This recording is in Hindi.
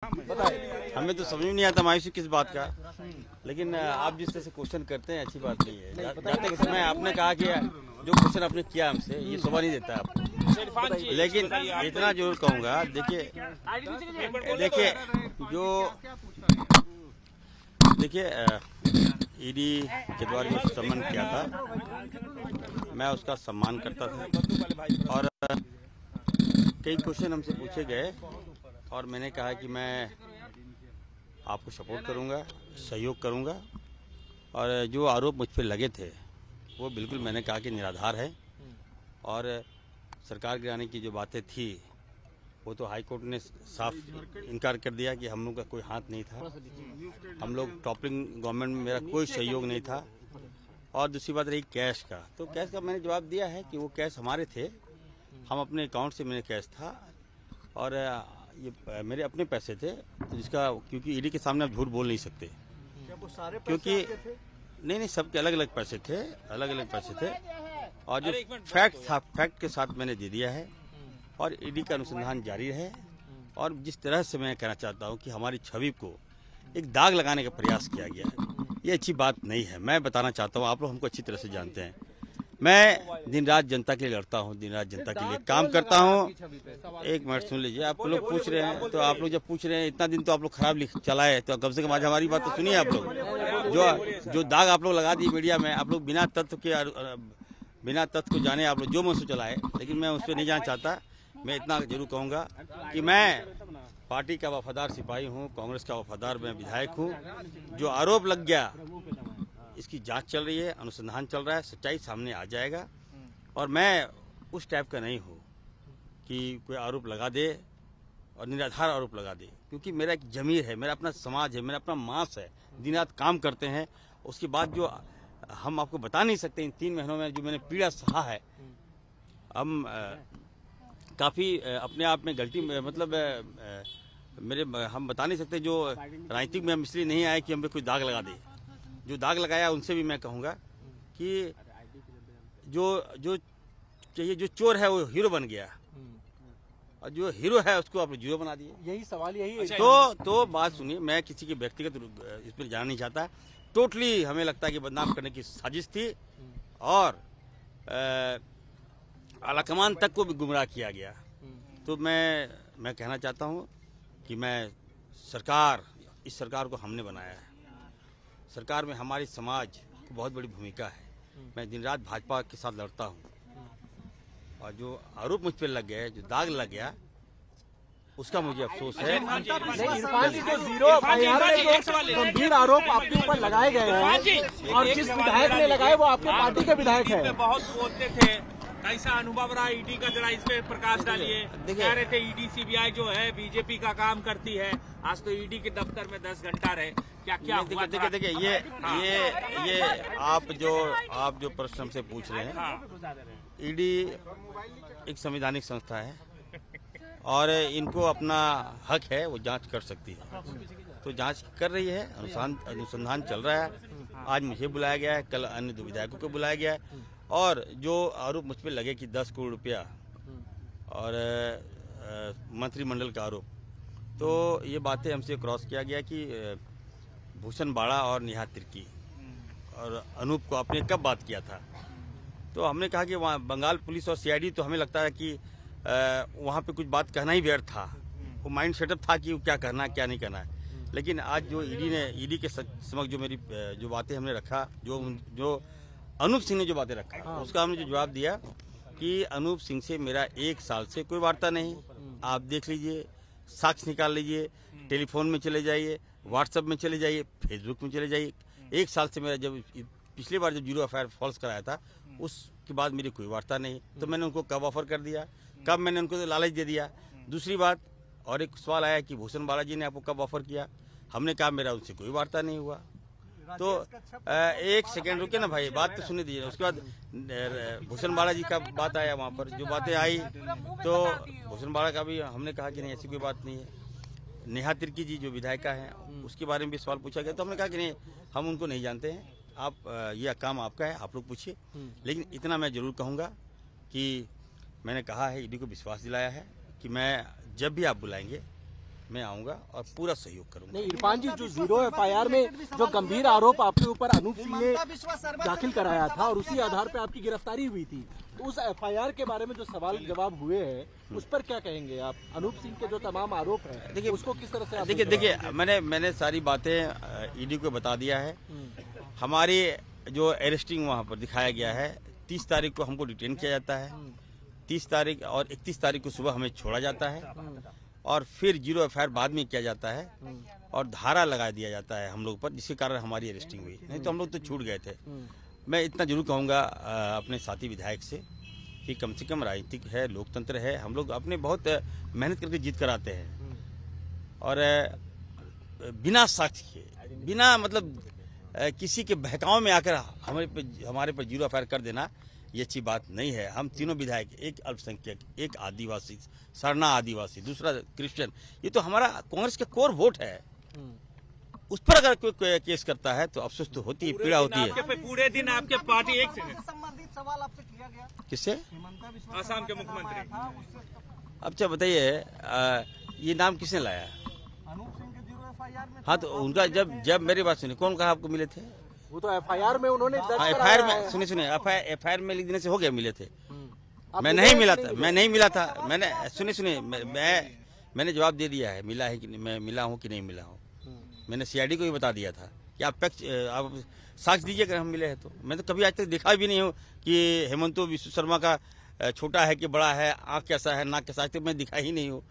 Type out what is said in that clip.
हमें तो समझ में नहीं आता मायूसी किस बात का। लेकिन आप जिस तरह से क्वेश्चन करते हैं अच्छी बात नहीं है। जा- जाते के समय आपने कहा कि जो क्वेश्चन आपने किया हमसे ये शोभा नहीं देता आपको लेकिन इतना ज़रूर कहूँगा देखिए देखिए जो देखिए ईडी के द्वारा जो सम्मान किया था मैं उसका सम्मान करता था। और कई क्वेश्चन हमसे पूछे गए और मैंने कहा कि मैं आपको सपोर्ट करूँगा, सहयोग करूँगा। और जो आरोप मुझ पर लगे थे, वो बिल्कुल मैंने कहा कि निराधार है। और सरकार गिराने की जो बातें थी, वो तो हाई कोर्ट ने साफ़ इनकार कर दिया कि हम लोग का कोई हाथ नहीं था। हम लोग टॉपलिंग गवर्नमेंट में मेरा कोई सहयोग नहीं था। और दूसरी बात रही कैश का। तो कैश का मैंने जवाब दिया है कि वो कैश हमारे थे। हम अपने अकाउंट से मेरे कैश था। और ये मेरे अपने पैसे थे जिसका क्योंकि ईडी के सामने आप झूठ बोल नहीं सकते। क्योंकि नहीं नहीं सबके अलग अलग पैसे थे अलग अलग पैसे थे। और जो फैक्ट था फैक्ट के साथ मैंने दे दिया है और ईडी का अनुसंधान जारी है। और जिस तरह से मैं कहना चाहता हूँ कि हमारी छवि को एक दाग लगाने का प्रयास किया गया है ये अच्छी बात नहीं है। मैं बताना चाहता हूँ आप लोग हमको अच्छी तरह से जानते हैं। मैं दिन रात जनता के लिए लड़ता हूँ दिन रात जनता के लिए काम करता हूँ। एक मिनट सुन लीजिए आप लोग पूछ रहे हैं तो आप लोग जब पूछ रहे हैं इतना दिन तो आप लोग खराब लिख चलाए तो कम से कम आज हमारी बात तो सुनिए आप लोग। जो जो दाग आप लोग लगा दिए मीडिया में आप लोग बिना तत्व के बिना तथ्य को जाने आप लोग जो मुझसे चलाए लेकिन मैं उस पर नहीं जाना चाहता। मैं इतना ज़रूर कहूँगा कि मैं पार्टी का वफादार सिपाही हूँ कांग्रेस का वफादार मैं विधायक हूँ। जो आरोप लग गया इसकी जाँच चल रही है अनुसंधान चल रहा है सच्चाई सामने आ जाएगा। और मैं उस टाइप का नहीं हूँ कि कोई आरोप लगा दे और निराधार आरोप लगा दे क्योंकि मेरा एक जमीर है मेरा अपना समाज है मेरा अपना मांस है। दिन रात काम करते हैं उसके बाद जो हम आपको बता नहीं सकते इन तीन महीनों में जो मैंने पीड़ा सहा है हम काफ़ी अपने आप में गलती मतलब अ, मेरे हम बता नहीं सकते जो राजनीतिक में हम इसलिए नहीं आए कि हम पे कोई दाग लगा दे। जो दाग लगाया उनसे भी मैं कहूँगा कि जो जो चाहिए जो चोर है वो हीरो बन गया। और जो हीरो है उसको आप ज़ीरो बना दिए यही सवाल यही है। तो तो बात सुनिए मैं किसी की व्यक्तिगत रूप- इस पर जाना नहीं चाहता। टोटली हमें लगता है कि बदनाम करने की साजिश थी और आलाकमान तक को भी गुमराह किया गया। तो मैं मैं कहना चाहता हूँ कि मैं सरकार इस सरकार को हमने बनाया है। सरकार में हमारी समाज की बहुत बड़ी भूमिका है। मैं दिन रात भाजपा के साथ लड़ता हूँ। और जो आरोप मुझ पर लग गया जो दाग लग गया उसका मुझे अफसोस है। इरफान जी जो ज़ीरो एफआईआर में जो गंभीर आरोप आपके ऊपर लगाए गए हैं और जिस विधायक ने लगाए वो आपके पार्टी के विधायक हैं। बहुत बोलते थे कैसा अनुभव रहा ईडी का जरा इस पे प्रकाश डालिए। कह रहे थे ईडी सीबीआई जो है बीजेपी का काम करती है। आज तो ईडी के दफ्तर में दस घंटा रहे। क्या क्या हुआ देखिए देखिए ये ये ये आप जो आप जो प्रश्न हमसे पूछ रहे हैं ईडी एक संवैधानिक संस्था है और इनको अपना हक है वो जाँच कर सकती है। तो जाँच कर रही है अनुसंधान अनुसंधान चल रहा है। आज मुझे बुलाया गया है कल अन्य विधायकों को बुलाया गया है। और जो आरोप मुझ पर लगे कि दस करोड़ रुपया और मंत्रिमंडल का आरोप तो ये बातें हमसे क्रॉस किया गया कि भूषण बाड़ा और नेहा तिर्की और अनूप को आपने कब बात किया था? तो हमने कहा कि वहाँ बंगाल पुलिस और सीआईडी तो हमें लगता है कि वहाँ पे कुछ बात कहना ही व्यर्थ था। वो माइंड सेटअप था कि वो क्या करना है, क्या नहीं करना है। लेकिन आज जो ईडी ने, ईडी के समक्ष जो मेरी जो बातें हमने रखा, जो जो अनूप सिंह ने जो बातें रखा हाँ। उसका हमने जो जवाब दिया कि अनूप सिंह से मेरा एक साल से कोई वार्ता नहीं। आप देख लीजिए साक्ष्य निकाल लीजिए टेलीफोन में चले जाइए व्हाट्सएप में चले जाइए फेसबुक में चले जाइए। एक साल से मेरा जब पिछली बार जब ज़ीरो एफ़ फॉल्स कराया था उसके बाद मेरी कोई वार्ता नहीं। तो मैंने उनको कब ऑफ़र कर दिया कब मैंने उनको लालच दे दिया। दूसरी बात और एक सवाल आया कि भूषण बालाजी ने आपको कब ऑफ़र किया? हमने कहा मेरा उनसे कोई वार्ता नहीं हुआ। तो एक सेकेंड रुके ना भाई बात तो सुनी दीजिए। उसके बाद भूषण भूषण बालाजी का बात आया वहाँ पर जो बातें आई तो भूषण बाला का भी हमने कहा कि नहीं ऐसी कोई बात नहीं है। नेहा तिर्की जी जो विधायिका हैं उसके बारे में भी सवाल पूछा गया तो हमने कहा कि नहीं हम उनको नहीं जानते हैं। आप अ, ये काम आपका है आप लोग पूछिए। लेकिन इतना मैं ज़रूर कहूँगा कि मैंने कहा है ईडी को विश्वास दिलाया है कि मैं जब भी आप बुलाएँगे मैं आऊँगा और पूरा सहयोग करूँगा। नहीं इरफान जी जो ज़ीरो एफआईआर में जो गंभीर आरोप आपके ऊपर अनूप सिंह ने दाखिल कराया था और उसी आधार पर आपकी गिरफ्तारी हुई थी तो उस एफआईआर के बारे में जो सवाल जवाब हुए हैं उस पर क्या कहेंगे आप? अनूप सिंह के जो तमाम आरोप हैं देखिए, उसको किस तरह से देखिए देख देखिए मैंने मैंने सारी बातें ईडी को बता दिया है। हैं? हमारी जो अरेस्टिंग वहाँ पर दिखाया गया है तीस तारीख को हमको डिटेन किया जाता है। तीस तारीख और इकतीस तारीख को सुबह हमें छोड़ा जाता है। और फिर ज़ीरो एफ़ बाद में किया जाता है और धारा लगा दिया जाता है हम लोग पर जिसके कारण हमारी अरेस्टिंग हुई। नहीं तो हम लोग तो छूट गए थे। मैं इतना ज़रूर कहूँगा अपने साथी विधायक से कि कम से कम राजनीतिक है लोकतंत्र है हम लोग अपने बहुत मेहनत करके जीत कर आते हैं। और बिना साक्ष्य के बिना मतलब किसी के बहकाव में आकर हमारे पे हमारे पर ज़ीरो एफ़ कर देना ये अच्छी बात नहीं है। हम तीनों विधायक एक अल्पसंख्यक एक आदिवासी सरना आदिवासी दूसरा क्रिश्चियन ये तो हमारा कांग्रेस का कोर वोट है। उस पर अगर कोई कोई केस करता है तो अफसोस तो होती है पीड़ा होती है। पूरे दिन आपके पार्टी एक संबंधित सवाल आपसे किया गया। किससे? हिमंता आसाम के मुख्यमंत्री। अब अच्छा बताइए ये नाम किसने लाया? अनूप सिंह के ज़ीरो एफआईआर में हाँ तो उनका जब जब मेरी बात सुनी कौन कहा आपको मिले थे? वो तो एफआईआर में उन्होंने दर्ज एफ़ कराया में है। सुनिए सुनिए एफ़ आई में लिख देने से हो गया मिले थे। मैं नहीं मिला था मैं नहीं मिला था मैंने सुनिए सुनिए मैं मैंने जवाब दे दिया है मिला है कि मैं मिला हूँ कि नहीं मिला हूँ। मैंने सीआईडी को भी बता दिया था कि आप पक्ष आप साक्ष दीजिए अगर हम मिले हैं तो। मैं तो कभी आज तक देखा भी नहीं हूँ कि हेमंतो विश्व शर्मा का छोटा है कि बड़ा है आँख कैसा है नाक कैसा है तक मैं दिखा ही नहीं हूँ।